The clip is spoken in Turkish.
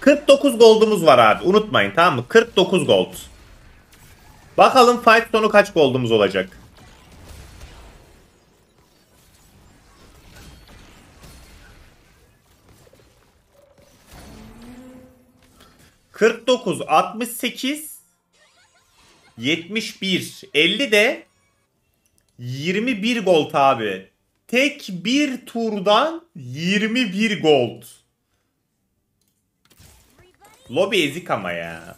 49 gold'umuz var abi. Unutmayın tamam mı? 49 gold. Bakalım fight sonu kaç gold'umuz olacak. Kırk dokuz, altmış sekiz, yetmiş bir, elli de 21 gold abi. Tek bir turdan 21 gold. Lobby ezik ama ya.